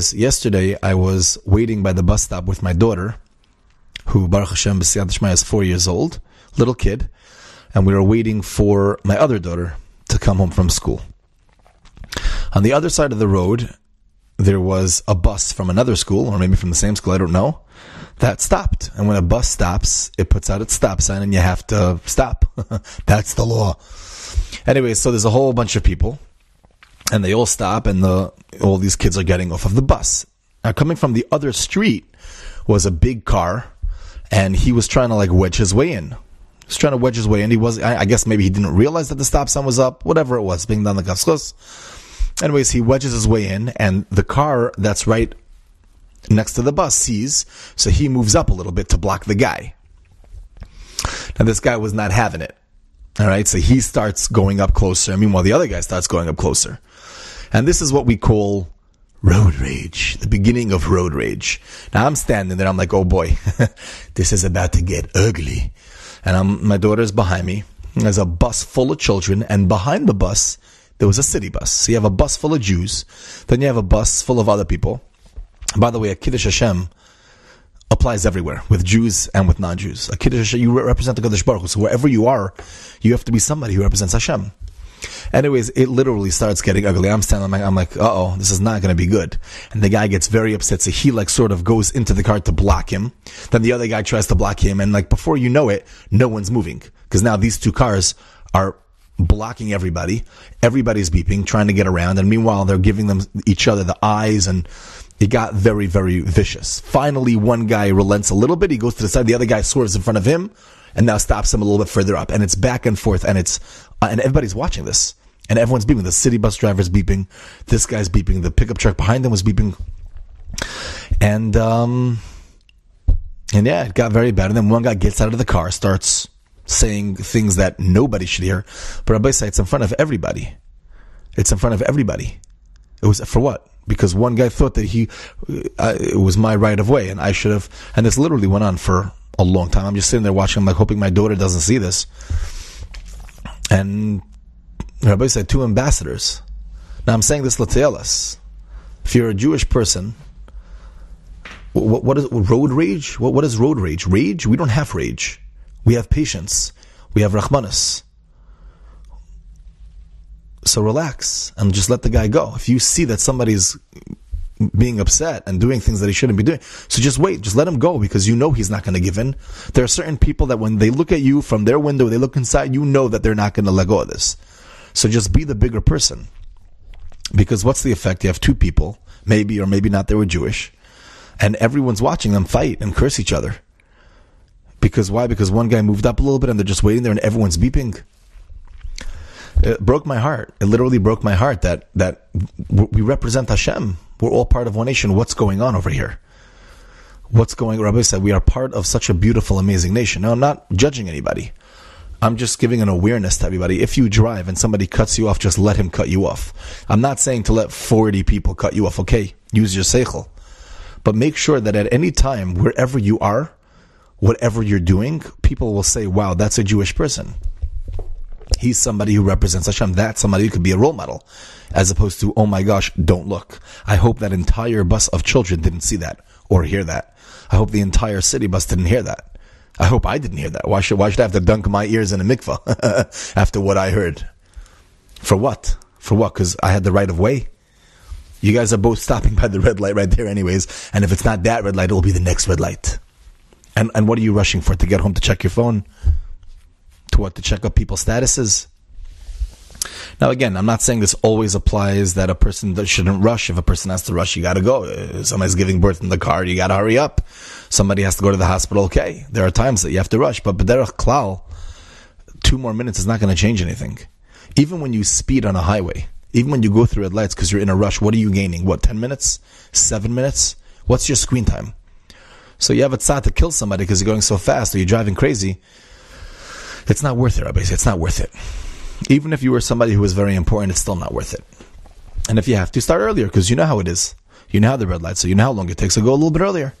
Yesterday, I was waiting by the bus stop with my daughter, who Baruch Hashem B'siyad is four years old, little kid, and we were waiting for my other daughter to come home from school. On the other side of the road, there was a bus from another school, or maybe from the same school, I don't know, that stopped. And when a bus stops, it puts out its stop sign and you have to stop. That's the law. Anyway, so there's a whole bunch of people and they all stop and the all these kids are getting off of the bus. Now coming from the other street was a big car and he was trying to like wedge his way in. He was trying to wedge his way in. He was I, I guess maybe he didn't realize that the stop sign was up, whatever it was, being dan l'kaf zechus. Anyways, he wedges his way in and the car that's right next to the bus sees, so he moves up a little bit to block the guy. Now this guy was not having it. All right, so he starts going up closer. Meanwhile, the other guy starts going up closer. And this is what we call road rage, the beginning of road rage. Now I'm standing there, I'm like, oh boy, this is about to get ugly. And I'm, my daughter's behind me. There's a bus full of children, and behind the bus, there was a city bus. So you have a bus full of Jews, then you have a bus full of other people. By the way, a Kiddush Hashem applies everywhere, with Jews and with non-Jews. A Kiddush Hashem, you represent the Kadosh Baruch so wherever you are, you have to be somebody who represents Hashem. Anyways, it literally starts getting ugly. I'm standing, I'm like, uh oh, this is not going to be good. And the guy gets very upset. So he like sort of goes into the car to block him. Then the other guy tries to block him. And like before you know it, no one's moving. Cause now these two cars are blocking everybody. Everybody's beeping, trying to get around. And meanwhile, they're giving them each other the eyes and it got very, very vicious. Finally, one guy relents a little bit. He goes to the side. The other guy swerves in front of him and now stops him a little bit further up. And it's back and forth. And it's, uh, and everybody's watching this. And everyone's beeping. The city bus driver's beeping. This guy's beeping. The pickup truck behind them was beeping. And, um, and yeah, it got very bad. And then one guy gets out of the car, starts saying things that nobody should hear. But Rabbosai it's in front of everybody. It's in front of everybody. It was for what? Because one guy thought that he, uh, it was my right of way and I should have, and this literally went on for a long time. I'm just sitting there watching, I'm like hoping my daughter doesn't see this. And Rabbosai two ambassadors. Now I'm saying this l'toeles. If you're a Jewish person, what, what is road rage? What, what is road rage? Rage? We don't have rage. We have patience. We have rachmanus. So relax and just let the guy go. If you see that somebody's being upset and doing things that he shouldn't be doing, so just wait, just let him go because you know he's not going to give in. There are certain people that when they look at you from their window, they look inside, you know that they're not going to let go of this. So just be the bigger person. Because what's the effect? You have two people, maybe or maybe not, they were Jewish, and everyone's watching them fight and curse each other. Because why? Because one guy moved up a little bit and they're just waiting there and everyone's beeping. It broke my heart. It literally broke my heart that, that we represent Hashem. We're all part of one nation. What's going on over here? What's going, Rabbosai, we are part of such a beautiful, amazing nation. Now, I'm not judging anybody. I'm just giving an awareness to everybody. If you drive and somebody cuts you off, just let him cut you off. I'm not saying to let 40 people cut you off. Okay, use your seichel. But make sure that at any time, wherever you are, whatever you're doing, people will say, wow, that's a Jewish person. He's somebody who represents Hashem. That's somebody who could be a role model. As opposed to, oh my gosh, don't look. I hope that entire bus of children didn't see that or hear that. I hope the entire city bus didn't hear that. I hope I didn't hear that. Why should, why should I have to dunk my ears in a mikvah after what I heard? For what? For what? Because I had the right of way? You guys are both stopping by the red light right there anyways. And if it's not that red light, it'll be the next red light. And and what are you rushing for? To get home to check your phone? To what? To check up people's statuses? Now, again, I'm not saying this always applies that a person that shouldn't rush. If a person has to rush, you got to go. Somebody's giving birth in the car, you got to hurry up. Somebody has to go to the hospital. Okay, there are times that you have to rush, but b'derech klal, two more minutes is not going to change anything. Even when you speed on a highway, even when you go through red lights because you're in a rush, what are you gaining? What, 10 minutes? 7 minutes? What's your screen time? So you have a tzad to kill somebody because you're going so fast or you're driving crazy. It's not worth it, Rabbi. It's not worth it. Even if you were somebody who was very important, it's still not worth it. And if you have to, start earlier because you know how it is. You know how the red light, so you know how long it takes to go a little bit earlier.